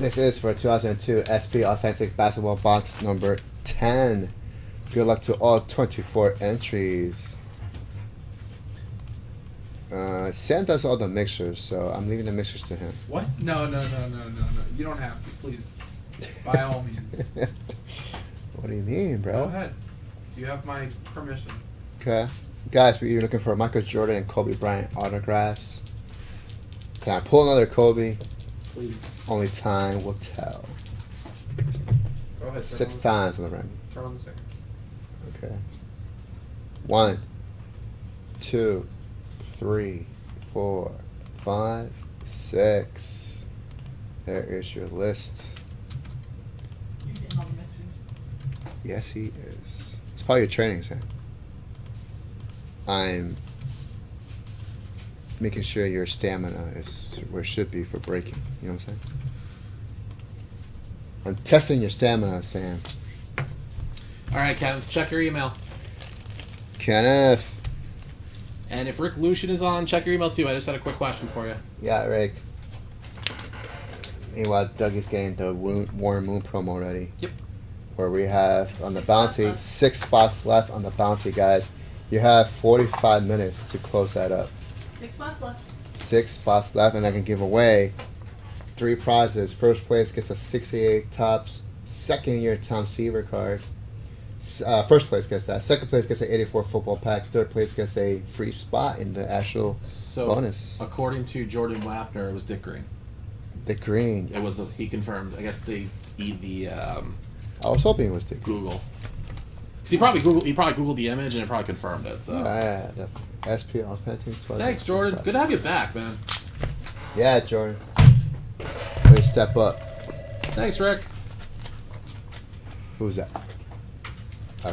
This is for 2002 SP Authentic Basketball Box number 10. Good luck to all 24 entries. Uh, Sam does all the mixers, so I'm leaving the mixers to him. What? No, no, no, no, no, no. You don't have to, please. By all means. what do you mean, bro? Go ahead. You have my permission. Okay. Guys, we're looking for Michael Jordan and Kobe Bryant autographs. Can I pull another Kobe? Please. Only time will tell. Go ahead. turn Six on the- times on the rim. Turn on the second. Okay. One, two, three, four, five, six. There is your list. You getting all the mixers? Yes, he is. It's part of your training, Sam. I'm making sure your stamina is where it should be for breaking. You know what I'm saying? I'm testing your stamina, Sam. All right, Kevin, check your email. Kenneth. And if Rick Lucian is on, check your email too. I just had a quick question for you. Yeah, Rick. Meanwhile, Doug is getting the Wo- Warren Moon promo ready. Yep. Where we have on the Six bounty left. six spots left on the bounty, guys. You have 45 minutes to close that up. Six spots left. Six spots left, and I can give away three prizes. First place gets a 68 Topps second year Tom Seaver card. Uh, first place gets that. Second place gets an 84 football pack. Third place gets a free spot in the actual So, bonus. according to Jordan Wapner, it was Dick Green. Dick green. It was the, he confirmed. I guess they e the um, I was hoping it was the green. Google. Cause he probably Google he probably Googled the image and it probably confirmed it. So Yeah, yeah, yeah, definitely. SP Authentic. thanks, Jordan. Good to have you back, man. Yeah, Jordan. Step up. Thanks, Rick. Who's that? Uh,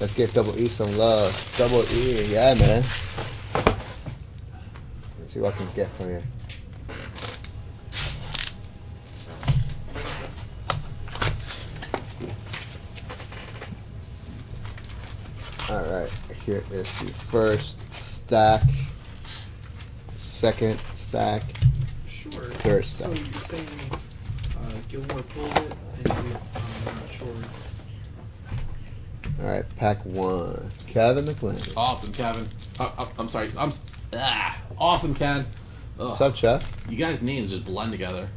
let's give Double E some love. Double E, yeah, man. Let's see what I can get from you. Alright, here is the first stack, second stack, Sure. Third So you're saying uh, Gilmore pulled it, and you, I'm not sure. Alright, pack one. Kevin McLean. Awesome, Kevin. Uh, uh, I'm sorry. I'm s- ah, awesome, Ken. Ugh. What's up, Jeff? You guys' names just blend together.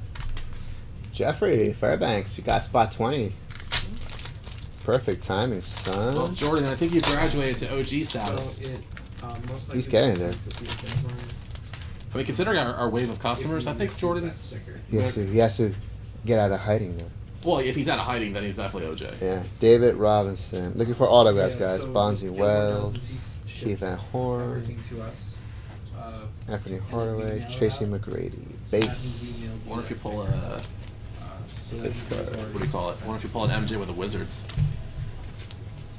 Jeffrey Fairbanks, you got spot 20. Perfect timing, son. Well, Jordan, I think you graduated to OG So status. it um, most He's getting there. sent to Peter Gilmore I mean, considering our, our wave of customers, I think receive Jordan's. that sticker. He has, to, he has to get out of hiding, though. Well, if he's out of hiding, then he's definitely OJ. Yeah. David Robinson. Looking for autographs, Yeah, guys. so Bonzi what Gilmore does Wells, is Keith Van Horn, Everything to us. Uh, Anthony and then we Hardaway, Tracy out. McGrady. So that Base. means What if you pull a Uh, so that Base means card. what do you call it? What if you pull an MJ with the Wizards?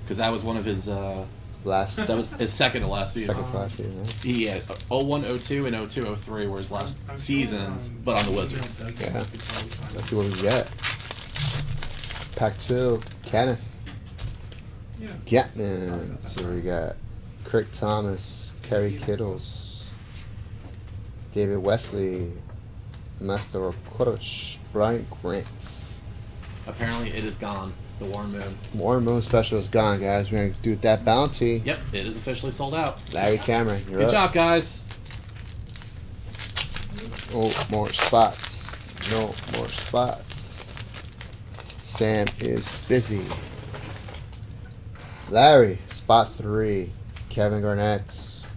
Because that was one of his. Uh, Last that was his second to last season. second class season, right? He had 01, 02, and 02, 03 were his last seasons, but on the Wizards. Yeah. you could probably find Let's see what we get. Pack two. Kenneth. Yeah. Getman. So we got Kurt Thomas, Kerry Kittles, David Wesley, Master Okorosh, Brian Grant. Apparently, it is gone. The Warren Moon. Warren Moon special is gone, guys. We're gonna do that bounty. Yep, it is officially sold out. Larry Cameron, you're Good up. job, guys. Oh, more spots. No more spots. Sam is busy. Larry, spot three. Kevin Garnett,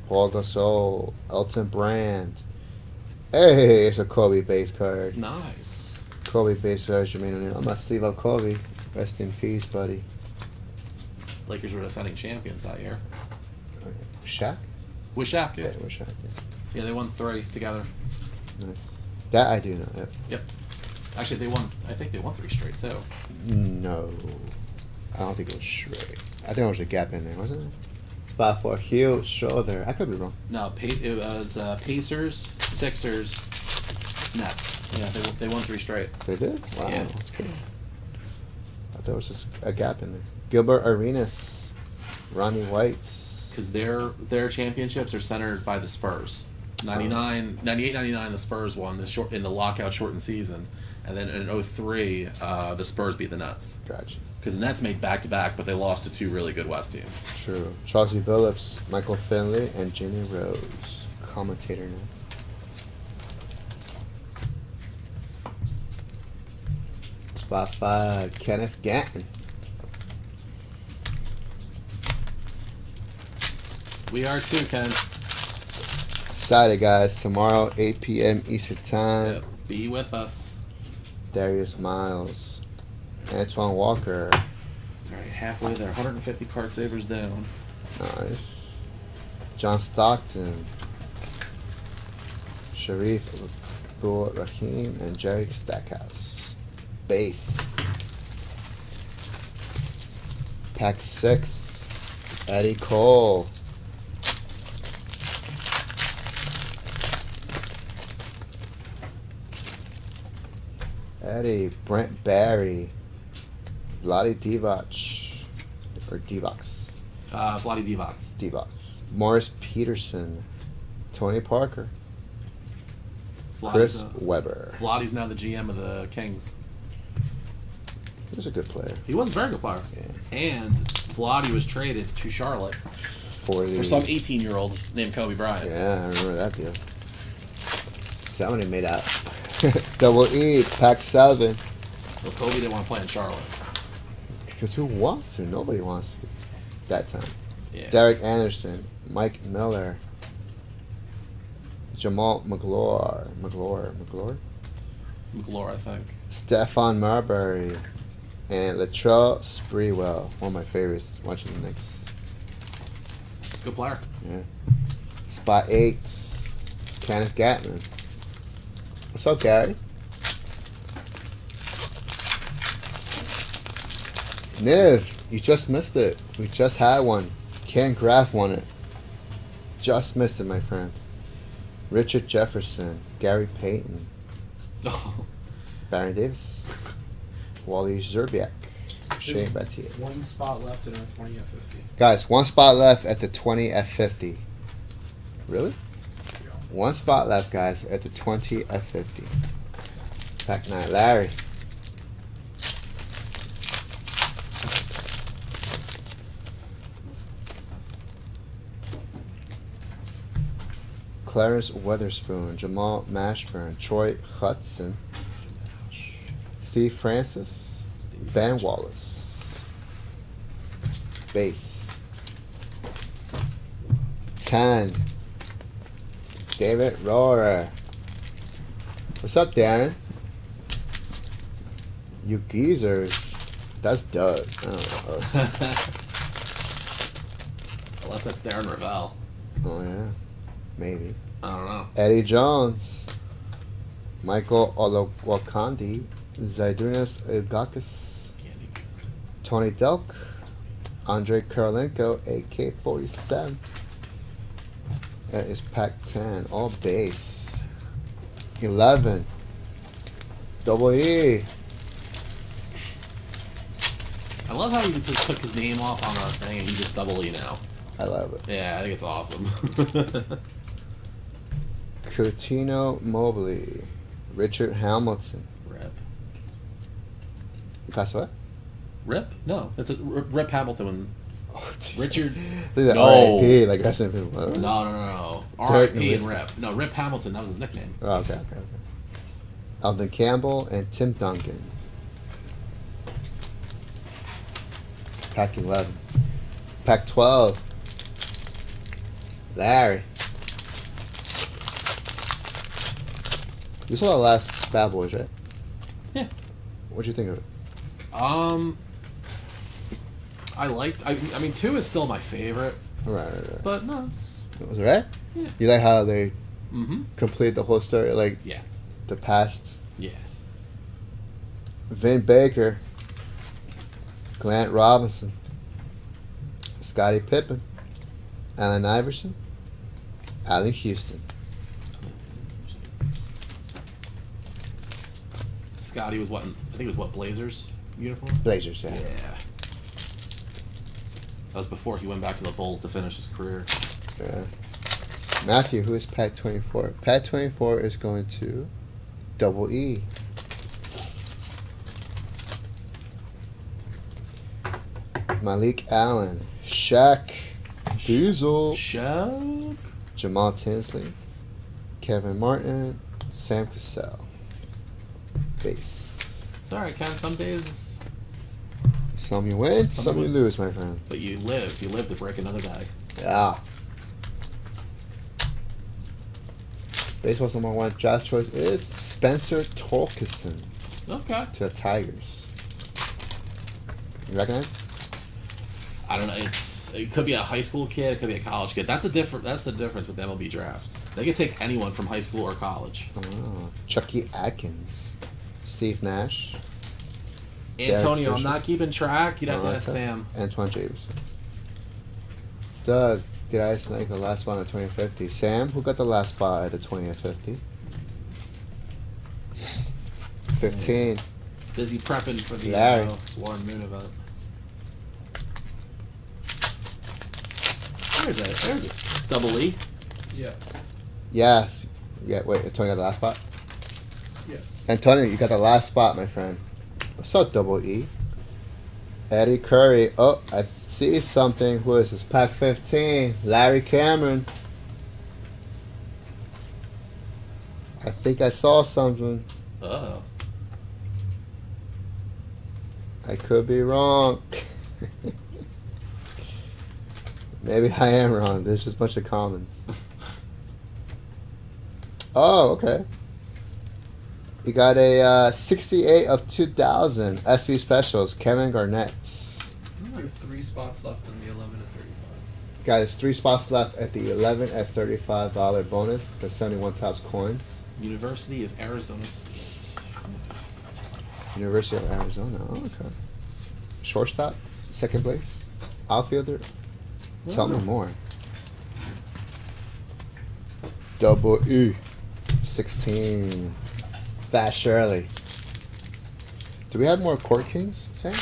Pau Gasol, Elton Brand. Hey, it's a Kobe base card. Nice. Kobe base card, Jermaine O'Neal. I'm gonna sleeve up Kobe. Rest in peace, buddy. Lakers were defending champions that year. Shaq? With Shaq, Yeah, yeah. it was Shaq. Yeah. Yeah, they won three together. Nice. That I do know. yeah. Yep. Actually, they won. I think they won three straight too. No. I don't think it was straight. I think there was a gap in there, wasn't it? Spot for heel shoulder. I could be wrong. No, it was uh, Pacers, Sixers, Nets. Yeah, they, they won three straight. They did? Wow, Yeah. that's good. Thought there was just a gap in there. Gilbert Arenas. Ronnie White. Because their their championships are centered by the Spurs. 99, 98, 99, the Spurs won the short in the lockout shortened season, and then in 03, uh, the Spurs beat the Nets Gotcha. because the Nets made back to back, but they lost to two really good West teams. True. Chauncey Billups, Michael Finley, and Jimmy Rose. Commentator now. Five, Kenneth Gatton. We are too, Ken. Excited, guys. Tomorrow, 8 p.m. Eastern Time. Yep. Be with us. Darius Miles, Antoine Walker. All right, halfway there, 150 card savers down. Nice. John Stockton. Shareef Abdul Rahim and Jerry Stackhouse. Base. Pack six. Eddie Cole. Eddie, Brent Barry, Vlade Divac, or Divac. Uh, Vlade Divac. Divac. Morris Peterson, Tony Parker, Chris uh, Webber. Vlade's now the GM of the Kings. He was a good player. He was a very good player. Yeah. And Vlade was traded to Charlotte For, the, for some 18 year old named Kobe Bryant. Yeah, I remember that deal. Somebody made out. Double E, Pack 7. Well, Kobe didn't want to play in Charlotte. Because who wants to? Nobody wants to. That time. Yeah. Derek Anderson, Mike Miller, Jamal McGlure, McGlure, McGlure, McGlure, I think. Stephon Marbury, and Latrell Sprewell. One of my favorites watching the Knicks. Good player. Yeah. Spot eight, Kenneth Gatman. What's up, Gary? Niv, you just missed it. We just had one. Ken Graff won it. Just missed it, my friend. Richard Jefferson, Gary Payton, Oh, Baron Davis, Wally Szczerbiak, Shane Battier. One spot left in our 20 at 50. Guys, one spot left at the 20 at 50. Really? One spot left, guys, at the 20 at 50. Pack 9. Larry. Clarence Weatherspoon, Jamal Mashburn, Troy Hudson, Steve Francis, Ben Wallace. bass, 10. David Rohrer. What's up, Darren? You geezers. That's Doug. I don't know. Unless that's Darren Ravel. Oh, yeah. Maybe. I don't know. Eddie Jones. Michael Olowokandi. Zydrunas Ilgauskas. Tony Delk. Andrei Kirilenko, AK 47. That is pack 10. All base. 11. Double E. I love how he just took his name off on our thing and he just double E now. I love it. Yeah, I think it's awesome. Cuttino Mobley. Richard Hamilton. Passed away? Rip? No, that's a Rip Hamilton. Oh, Richards. Said No. R.I.P. Like that's even. No, no, no, no. R.I.P. and Rip. No, Rip Hamilton. That was his nickname. Oh, okay, okay, okay. Elden Campbell and Tim Duncan. Pack 11. Pack 12. Larry. You saw the last Bad Boys, right? Yeah. What'd you think of it? Um, I liked. I, I mean, two is still my favorite, Right, right, right. but no, it's. Was right? Yeah. You like how they Mm-hmm. complete the whole story, like Yeah. the past Yeah. Vin Baker, Grant Robinson, Scottie Pippen, Allen Iverson, Allan Houston. Scotty was what? in- I think it was what Blazers uniform. Blazers, yeah. Yeah. That was before he went back to the Bulls to finish his career. yeah. Matthew, who is Pat 24? Pat 24 is going to double E. Malik Allen, Shaq, Diesel, Chuck. Jamal Tinsley, Kenyon Martin, Sam Cassell. Base. It's alright, Ken. Some days, Some you win, Some some you lose, my friend. but you live. You live to break another bag. Yeah. Baseball's number one draft choice is Spencer Torkelson Okay. to the Tigers. You recognize? I don't know. It's it could be a high school kid. It could be a college kid. That's a different. That's the difference with the MLB draft. They can take anyone from high school or college. Oh, Chucky Atkins, Steve Nash, Antonio, I'm not keeping track. You'd have to ask Sam. Antoine James. Doug, did I snag the last spot at 2050? Sam, who got the last spot at the 2050? 15. Busy prepping for the Larry. uh, Warren Moon event. Where is that? There's it. Double E. Yes. Yes. Yeah, wait, Antonio got the last spot? Yes. Antonio, you got the last spot, my friend. What's up, Double E? Eddie Curry. Oh, I see something. Who is this? Pack 15. Larry Cameron. I think I saw something. Oh. I could be wrong. Maybe I am wrong. There's just a bunch of comments. Oh, okay. You got a uh, 68 of 2000 SP Specials, Kevin Garnett. We have three spots left in the 11 to 35. Guys, three spots left at the 11 at $35 bonus. The 71 Topps coins. University of Arizona State. University of Arizona. Oh, okay. Shortstop, second place, outfielder. Tell me more. Double E, sixteen. Fast Shirley. Do we have more Court Kings, Sam?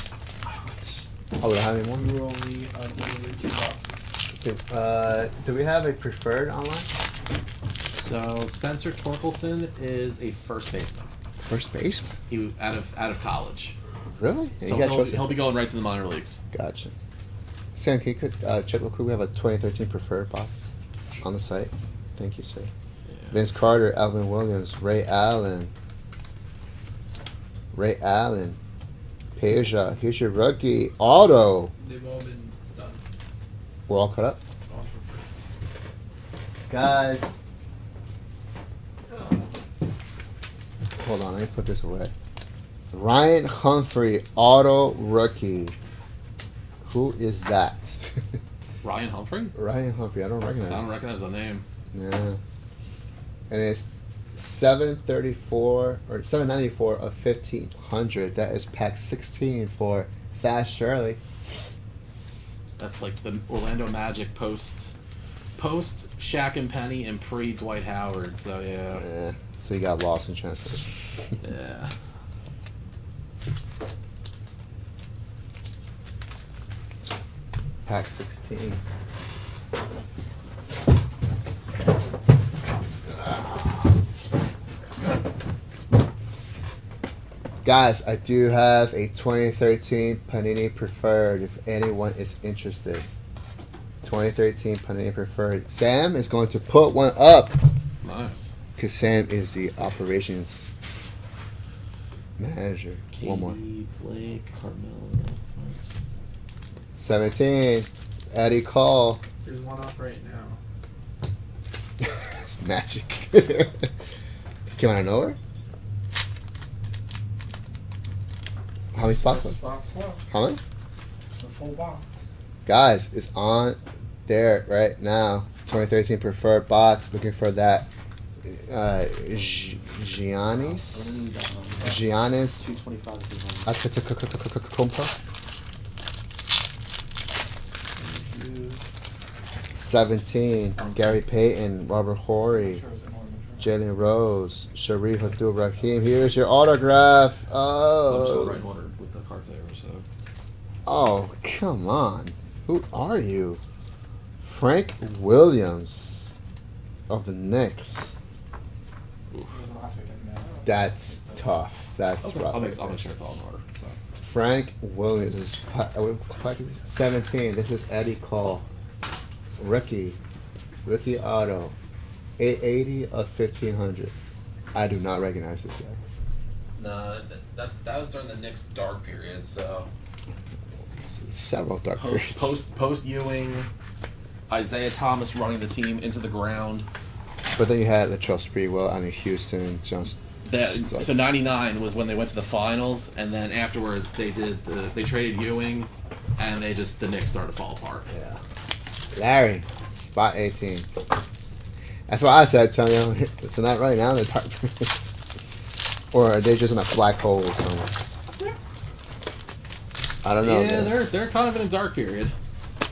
Oh, we don't have any more. We were only on two. Okay, Uh, do we have a preferred online? So Spencer Torkelson is a first baseman. First baseman. He out of out of college. Really? Yeah, So you got he'll, chosen. he'll be going right to the minor leagues. Gotcha. Sam, can you quick, uh, check real quick? We have a 2013 preferred box on the site. Thank you, sir. Yeah. Vince Carter, Alvin Williams, Ray Allen. Ray Allen. Peja. Here's your rookie. Auto. They've all been done. We're all cut up. Guys. Hold on, let me put this away. Ryan Humphrey, auto rookie. Who is that? Ryan Humphrey. Ryan Humphrey, I don't recognize. I don't recognize the name. Yeah. And it's 734 or 794 of 1500. That is pack 16 for Fast Shirley. That's like the Orlando Magic post, post Shaq and Penny and pre Dwight Howard. So yeah, Yeah. So you got lost in translation. yeah. Pack 16. Guys, I do have a 2013 Panini Preferred if anyone is interested. 2013 Panini Preferred. Sam is going to put one up Nice. because Sam is the operations manager. One more. Blake, Carmelo. 17. Eddie Call. There's one up right now. it's magic. Came out of nowhere? How many spots left? Spots left. How many? It's a full box. Guys, it's on there right now. 2013 preferred box. Looking for that uh, Gi- Giannis. Giannis Two twenty five. Antetokounmpo. 17. Gary Payton, Robert Horry, Jalen Rose, Shareef Abdul Rahim. Here's your autograph. Oh. I'm still right order with the cards there. So Oh, come on. Who are you? Frank Williams. of the Knicks. That's tough. That's Okay, rough. I'll make, I'll make sure it's all in order. so. Frank Williams is uh, what pack is it? 17. This is Eddie Cole. Ricky. Ricky auto. 880 of 1500. I do not recognize this guy. No, that, that, that was during the Knicks dark period. So Several dark post periods. post post Ewing, Isiah Thomas running the team into the ground. But then you had the Latrell Sprewell, I mean Houston, Johnson. That, so '99 was when they went to the finals, and then afterwards they did the they traded Ewing, and they just the Knicks started to fall apart. Yeah. Larry, spot 18. That's why I said, Tony, it's not right now in the dark periods. or are they just in a black hole somewhere? I don't know. yeah, they're they're kind of in a dark period.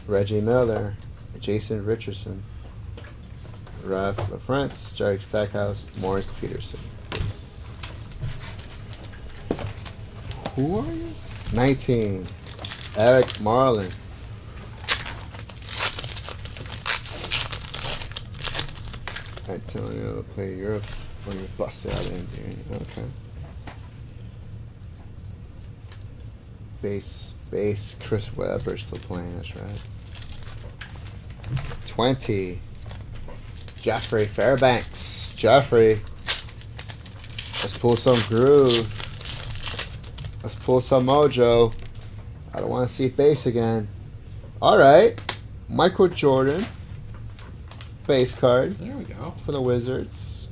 Reggie Miller, Jason Richardson, Raef LaFrentz, Jerry Stackhouse, Morris Peterson. Yes. Who are you? 19. Eric Marlin. Antonio play Europe when you busted out in NBA. Okay. Base, base, Chris Webber still playing, that's right. 20. Jeffrey Fairbanks. Jeffrey. Let's pull some groove. Let's pull some mojo. I don't want to see base again. Alright. Michael Jordan. Base card There we go. for the Wizards.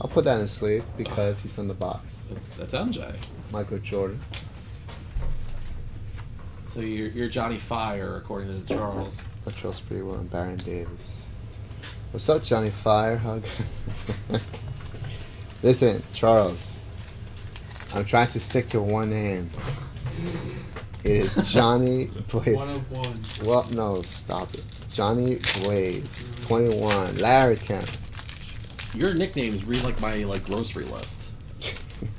I'll put that in his sleeve because he's in the box. That's that's MJ. Michael Jordan. So you're you're Johnny Fire according to Charles. Latrell Sprewell and Baron Davis. What's up, Johnny Fire? Hug. Listen, Charles. I'm trying to stick to one name. It is Johnny. One of one. Well, no, stop it. Johnny Blaze, 21. Larry Kemp. Your nicknames read like my like grocery list.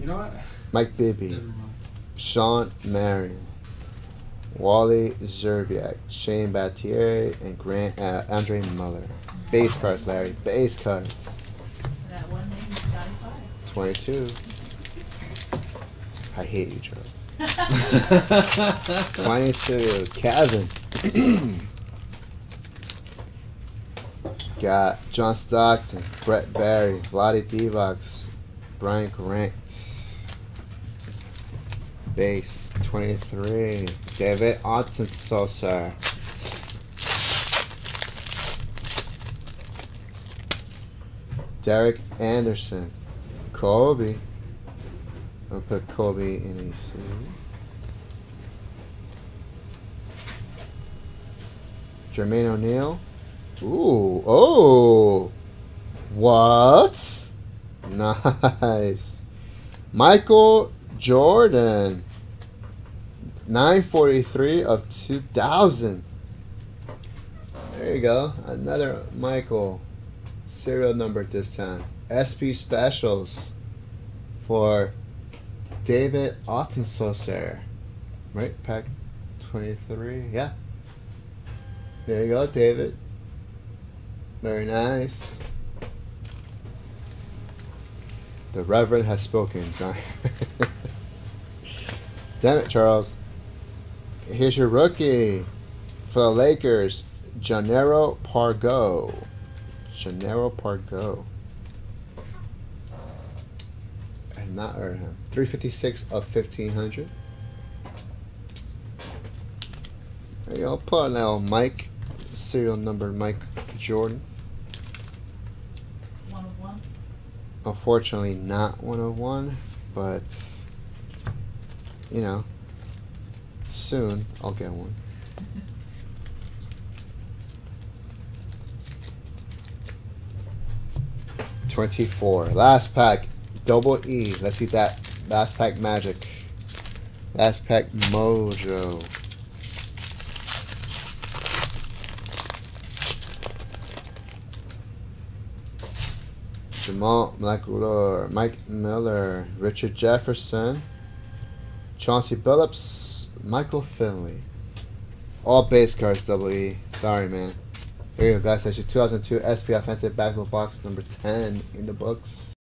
You know what? Mike Bibby. Shawn Marion, Wally Szczerbiak, Shane Battier, and Grant uh, Andre Muller. Base cards, Larry. Base cards. That one name is Johnny Five. 22. I hate you, Charlie. 22. Kevin. Got John Stockton, Brent Barry, Vlade Divac, Brian Grant. Base 23. David Ottensosa. Derek Anderson. Kobe. I'll put Kobe in a sleeve. Jermaine O'Neal. Ooh, oh. What? Nice. Michael Jordan. 943 of 2000. There you go. Another Michael. Serial number this time. SP Specials for David Ottensaucer. Right? Pack 23. Yeah. There you go, David. Very nice. The Reverend has spoken, John. Damn it, Charles. Here's your rookie for the Lakers, Jannero Pargo. Jannero Pargo. I not heard him. 356 of 1500. Go. Put now Mike. Serial number Mike Jordan. One of one. Unfortunately, not one of one, but you know, soon I'll get one. Twenty-four. Last pack. Double E. Let's see that last pack magic. Last pack mojo. Jamal McLure, Mike Miller, Richard Jefferson, Chauncey Billups, Michael Finley. All base cards, double E. Sorry, man. There you go, guys. That's your 2002 SP Authentic Basketball Box number 10 in the books.